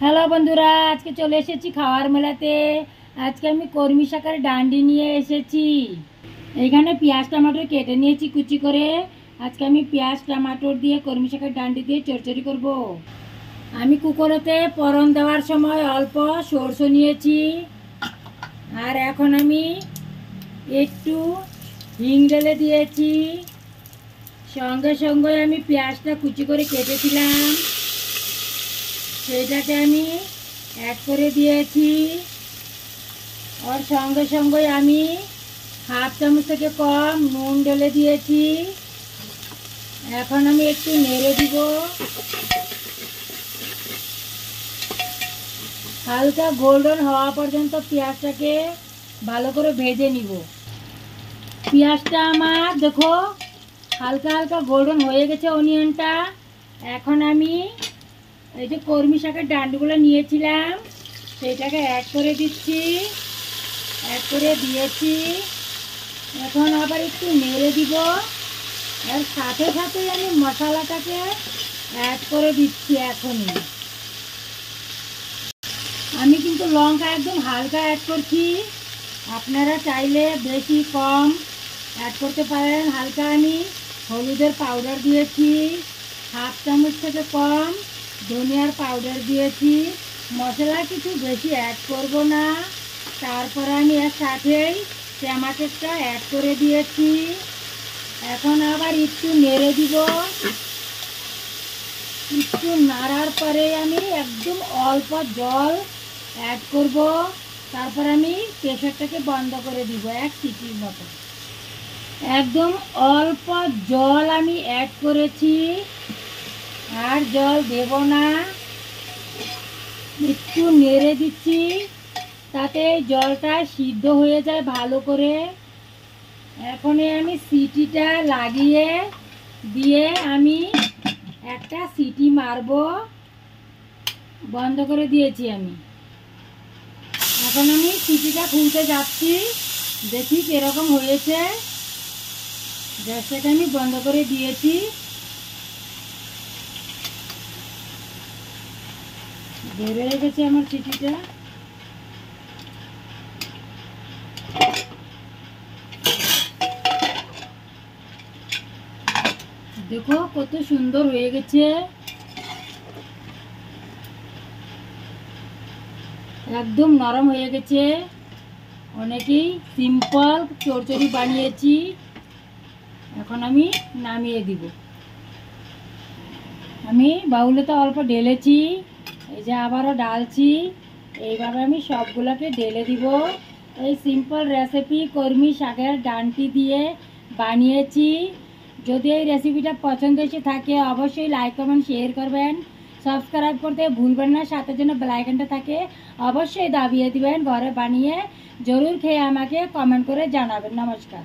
Hello বন্ধুরা, আজকে চলে এসেছি খাওয়ার মেলাতে। আজকে আমি কর্মী শাখার ডান্ডি নিয়ে এসেছি। এখানে পেঁয়াজ টমাটোর কেটে নিয়েছি কুচি করে। আজকে আমি পেঁয়াজ টমাটোর দিয়ে কর্মী শাখার ডান্ডি দিয়ে চড়চড়ি করব। আমি কুকুরেতে পরন দেওয়ার সময় অল্প সরষে নিয়েছি। আর এখন আমি একটু হিং ঢেলে দিয়েছি। সঙ্গে সঙ্গে আমি পেঁয়াজটা কুচি করে কেটেছিলাম। সেইটাকে আমি অ্যাড করে দিয়েছি। ওর সঙ্গে সঙ্গে আমি হাফ চামচ থেকে কম নুন ঢেলে দিয়েছি। এখন আমি একটু নেড়ে দিব। হালকা গোল্ডেন হওয়া পর্যন্ত পেঁয়াজটাকে ভালো করে ভেজে নিব। পেঁয়াজটা আমার দেখো, হালকা হালকা গোল্ডেন হয়ে গেছে, অনিয়নটা। এখন আমি এই যে কর্মী শাকের ডান্ডগুলো নিয়েছিলাম, সেইটাকে অ্যাড করে দিচ্ছি অ্যাড করে দিয়েছি। এখন আবার একটু নেড়ে দিব। আর সাথে সাথে আমি মশলাটাকে অ্যাড করে দিচ্ছি এখনই। আমি কিন্তু লঙ্কা একদম হালকা অ্যাড করছি। আপনারা চাইলে বেশি কম অ্যাড করতে পারেন। হালকা আমি হলুদের পাউডার দিয়েছি। হাফ চামচ থেকে কম। ধনিয়ার পাউডার দিয়েছি। মশলা কিছু বেশি অ্যাড করব না। তারপরে আমি এর সাথেই টমাটোটা অ্যাড করে দিয়েছি। এখন আবার একটু নেড়ে দিব। একটু নাড়ার পরে আমি একদম অল্প জল অ্যাড করব। তারপর আমি প্রেশারটাকে বন্ধ করে দিব এক সিটির মতো। একদম অল্প জল আমি অ্যাড করেছি। আর জল দেব না। একটু নেড়ে দিচ্ছি, তাতে জলটা সিদ্ধ হয়ে যায় ভালো করে। এখন আমি সিটিটা লাগিয়ে দিয়ে আমি একটা সিটি মারব। বন্ধ করে দিয়েছি আমি। এখন আমি সিটিটা খুলতে যাচ্ছি, দেখি কীরকম হয়েছে। গ্যাসটাকে আমি বন্ধ করে দিয়েছি। বের গেছে আমার চিঠিটা। দেখো কত সুন্দর হয়ে গেছে। একদম নরম হয়ে গেছে। অনেকেই সিম্পল চড়চড়ি বানিয়েছি। এখন আমি নামিয়ে দিব। আমি বাউলেতে অল্প ঢেলেছি। এই যে আবারও ডালছি এইভাবে আমি সবগুলোকে ঢেলে দিব। এই সিম্পল রেসিপি কর্মী শাকের ডানটি দিয়ে বানিয়েছি। যদি এই রেসিপিটা পছন্দ এসে থাকে, অবশ্যই লাইক কমেন্ট শেয়ার করবেন। সাবস্ক্রাইব করতে ভুলবেন না, সাথে জন্য বেলাইকনটা থাকে, অবশ্যই দাবিয়ে দিবেন, ঘরে বানিয়ে জরুর খেয়ে আমাকে কমেন্ট করে জানাবেন। নমস্কার।